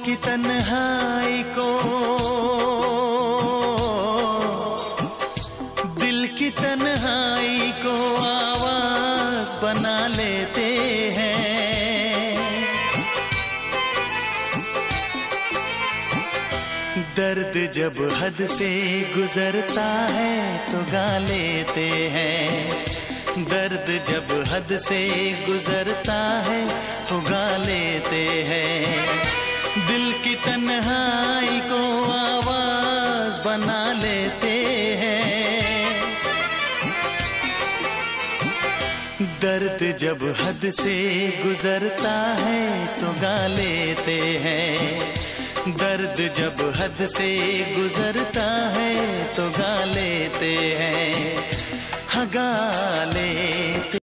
तन्हाई को। दिल की तन्हाई को आवाज़ बना लेते हैं। दर्द जब हद से गुजरता है तो गा लेते हैं। दर्द जब हद से गुजरता है तो गा लेते हैं। दिल की तन्हाई को आवाज़ बना लेते हैं। दर्द जब हद से गुजरता है तो गा लेते हैं। दर्द जब हद से गुजरता है तो गा लेते हैं। हगा लेते